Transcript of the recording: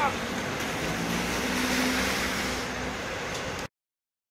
Come on.